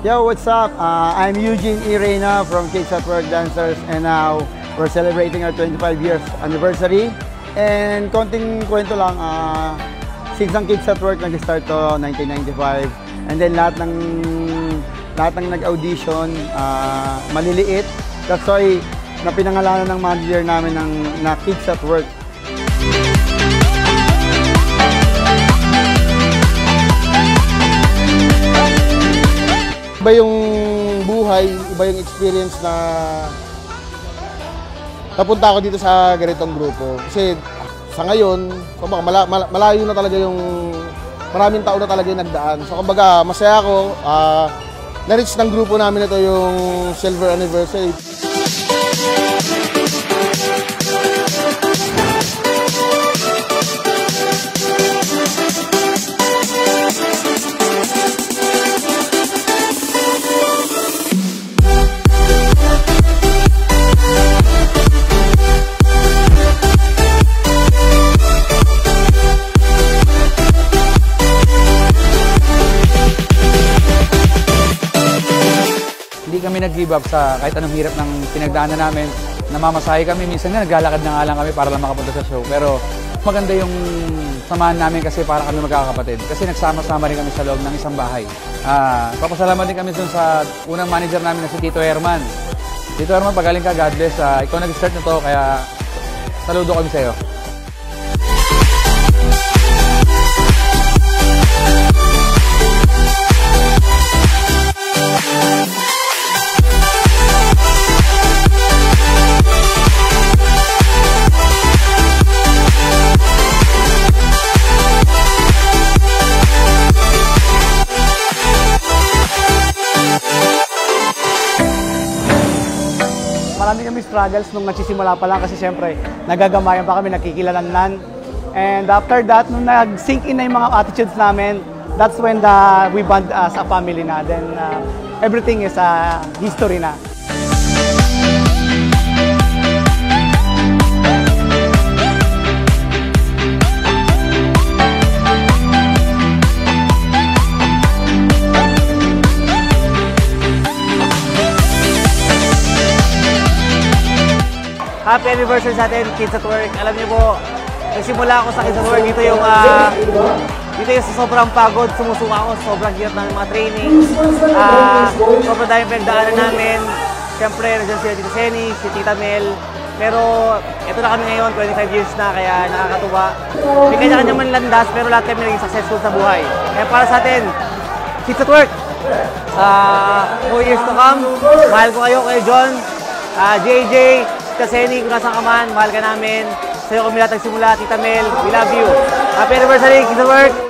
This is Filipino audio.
Yo, what's up? Uh, I'm Eugene. Reyna from Kids at Work Dancers and now we're celebrating our 25 years anniversary. And konting kwento lang, uh, since ang Kids at Work nag-start to 1995 and then lahat ng lahat ng nag-audition, uh, maliliit. That's why napinangalanan ng manager namin ng na Kids at Work. Iba yung buhay, iba yung experience na napunta ako dito sa ganitong grupo. Kasi sa ngayon, kumbaga, mala, mala, malayo na talaga yung maraming taon na talaga yung nagdaan. So kumbaga, masaya ako. Uh, na-reach ng grupo namin ito yung silver anniversary. Kami nag-give up sa kahit anong hirap ng pinagdaanan namin. Namamasahe kami, minsan nga naglalakad na nga lang kami para lang makapunta sa show. Pero maganda yung samahan namin kasi para kami magkakapatid. Kasi nagsama-sama rin kami sa loob ng isang bahay. Ah, papasalamat din kami sa unang manager namin na si Tito Herman. Tito Herman, pagaling ka, God bless. Ah, ikaw nag-start na to, kaya saludo kami sa'yo. Marami kami struggles nung nagsisimula pa lang kasi syempre nagagamayan pa kami, nakikilalanlan. And after that, nung nag-sink in na yung mga attitudes namin, that's when the, we bond as a family na. Then uh, everything is uh, history na. Happy anniversary sa atin, Kids at Work. Alam niyo po, nagsimula ako sa Kids at Work. Dito yung, ah, dito yung sobrang pagod, sumusuka ako sobrang hirap ng mga trainings. Ah, sobrang dahil pinagdaanan namin. Siyempre, nandiyan sila Tita Seni, si Tita Mel. Pero ito na kami ngayon, 25 years na, kaya nakakatuwa. May kanya-kanya man landas, pero lahat kami naging successful sa buhay. Kaya para sa atin, Kids at Work! Sa 4 years to come, mahal ko kayo, kayo John, ah, JJ, Tita Seni, kung nasaan ka man, mahal ka namin. Sa'yo kami lahat nagsimula, Tita Mel, we love you. Happy anniversary, Kids Work!